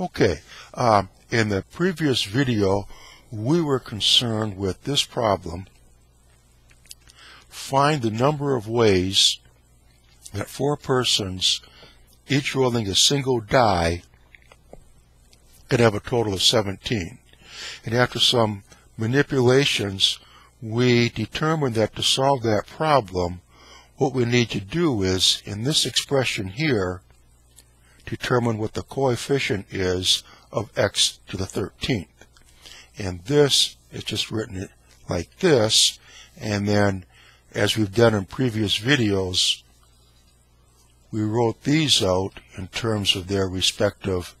Okay, um, in the previous video, we were concerned with this problem. Find the number of ways that four persons, each rolling a single die, could have a total of 17. And after some manipulations, we determined that to solve that problem, what we need to do is, in this expression here, determine what the coefficient is of x to the 13th. And this is just written like this, and then as we've done in previous videos, we wrote these out in terms of their respective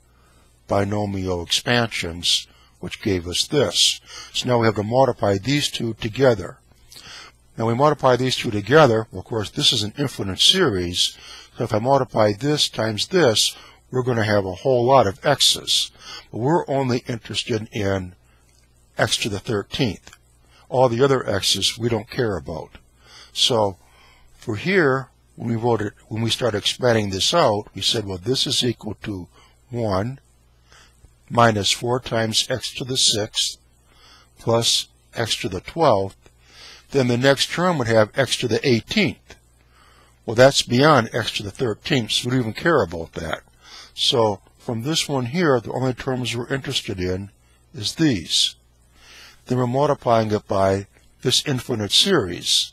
binomial expansions, which gave us this. So now we have to multiply these two together. Now we multiply these two together, of course this is an infinite series, so if I multiply this times this, we're going to have a whole lot of x's. But we're only interested in x to the 13th. All the other x's we don't care about. So for here, when we when we started expanding this out, we said, well, this is equal to 1 minus 4 times x to the 6th plus x to the 12th. Then the next term would have x to the 18th. Well, that's beyond x to the 13th, so we don't even care about that. So from this one here, the only terms we're interested in is these. Then we're multiplying it by this infinite series.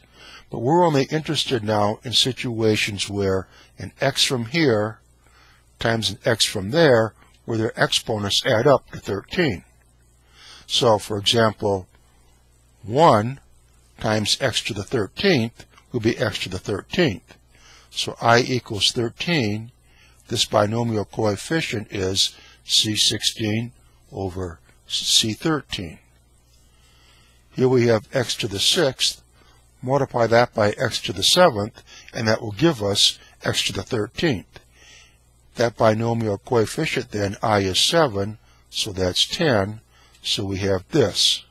But we're only interested now in situations where an x from here times an x from there, where their exponents add up to 13. So, for example, 1 times x to the 13th will be x to the 13th. So i equals 13 this binomial coefficient is C16 over C13. Here we have x to the 6th. Multiply that by x to the 7th, and that will give us x to the 13th. That binomial coefficient then, i is 7, so that's 10, so we have this.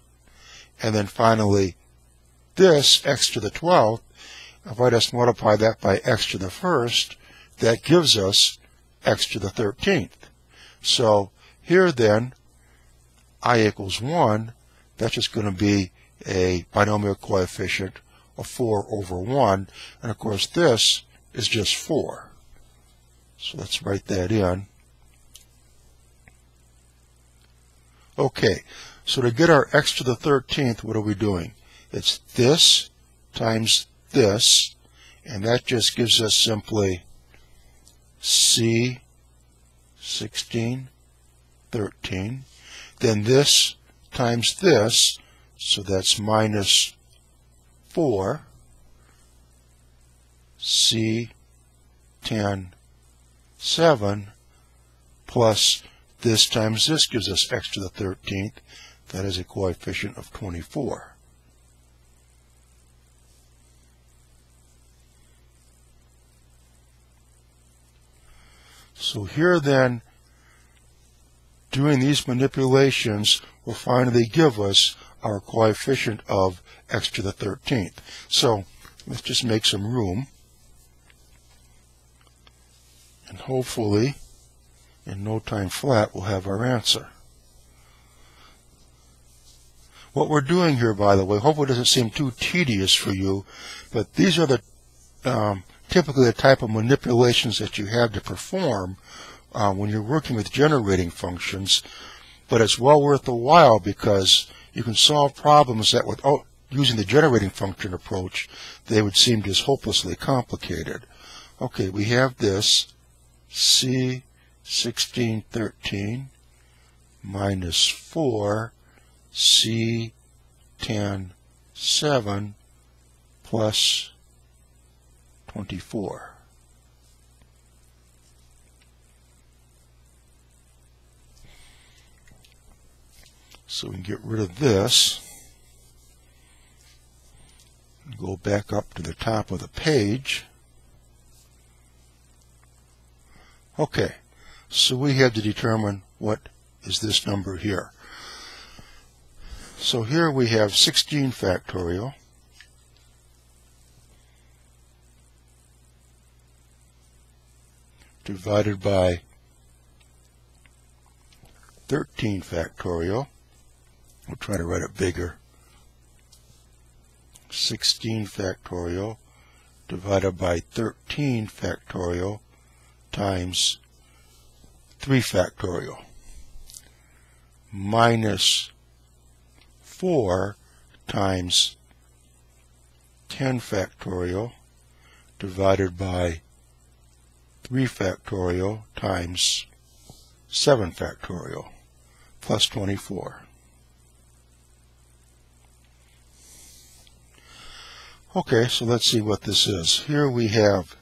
And then finally, this, x to the 12th, if I just multiply that by x to the 1st, that gives us x to the 13th. So here then, i equals 1, that's just going to be a binomial coefficient of 4 over 1. And of course this is just 4. So let's write that in. Okay, so to get our x to the 13th, what are we doing? It's this times this, and that just gives us simply C 16, 13. Then this times this, so that's minus 4. C 10, 7 plus this times this gives us x to the 13th. That is a coefficient of 24. So here then, doing these manipulations will finally give us our coefficient of x to the 13th. So let's just make some room. And hopefully, in no time flat, we'll have our answer. What we're doing here, by the way, hopefully doesn't seem too tedious for you, but these are the um, typically the type of manipulations that you have to perform uh, when you're working with generating functions, but it's well worth the while because you can solve problems that without using the generating function approach, they would seem just hopelessly complicated. Okay, we have this C1613 minus 4 C107 plus 24. So we can get rid of this. Go back up to the top of the page. Okay, so we have to determine what is this number here. So here we have 16 factorial divided by 13 factorial. We'll try to write it bigger. 16 factorial divided by 13 factorial times 3 factorial minus 4 times 10 factorial divided by 3 factorial times 7 factorial plus 24. Okay, so let's see what this is. Here we have,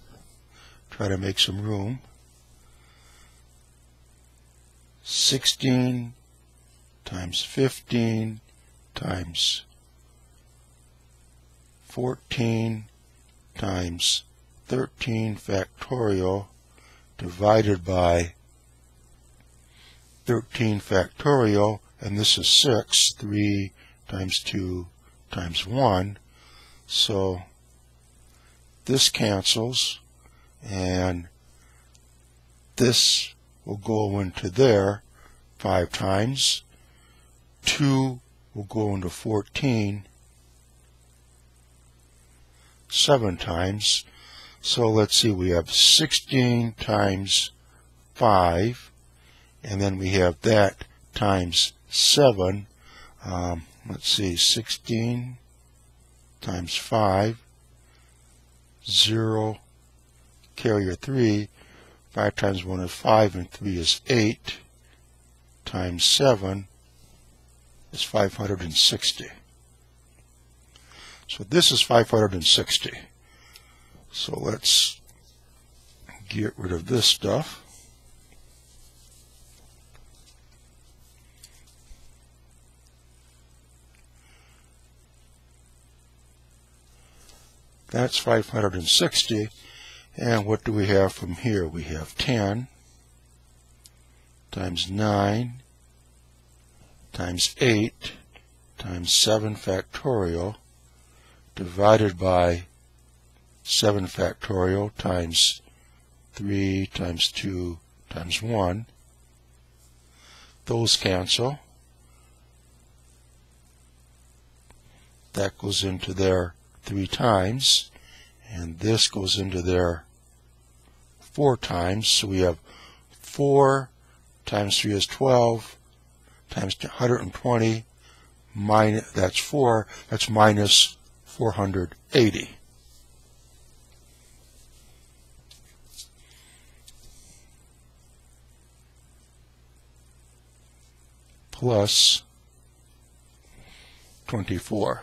try to make some room, 16 times 15 times 14 times 13 factorial divided by 13 factorial, and this is 6, 3 times 2 times 1. So this cancels, and this will go into there 5 times. 2 will go into 14 7 times. So let's see, we have 16 times 5, and then we have that times 7. Um, let's see, 16 times 5, 0, carrier 3, 5 times 1 is 5, and 3 is 8, times 7 is 560. So this is 560. So let's get rid of this stuff. That's 560. And what do we have from here? We have 10 times 9 times 8 times 7 factorial divided by 7 factorial times 3 times 2 times 1. Those cancel. That goes into there three times, and this goes into there four times. So we have 4 times 3 is 12, times 120, minus, that's 4, that's minus 480. Plus 24.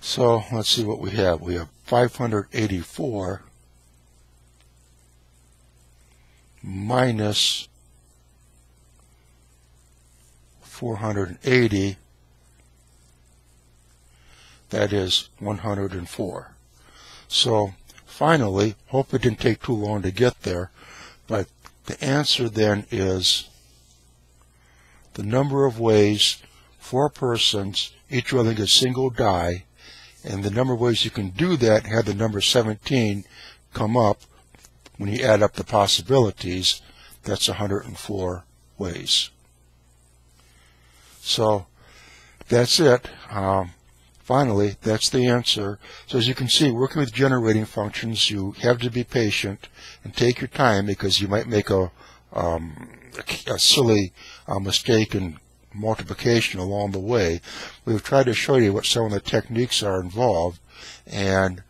So let's see what we have. We have 584 minus 480, that is 104. So finally, hope it didn't take too long to get there, but the answer then is the number of ways four persons, each rolling a single die, and the number of ways you can do that, have the number 17 come up when you add up the possibilities, that's 104 ways. So that's it. Um, finally, that's the answer. So as you can see, working with generating functions, you have to be patient and take your time because you might make a, um, a, silly uh, mistake in multiplication along the way. We've tried to show you what some of the techniques are involved. And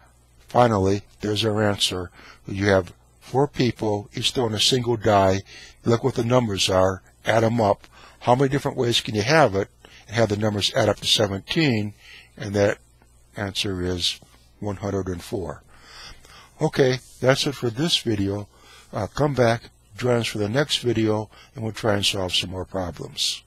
finally, there's our answer. You have four people, each throwing a single die. Look what the numbers are, add them up, how many different ways can you have it and have the numbers add up to 17? And that answer is 104. Okay, that's it for this video. Uh, come back, join us for the next video, and we'll try and solve some more problems.